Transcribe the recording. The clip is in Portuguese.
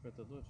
espectadores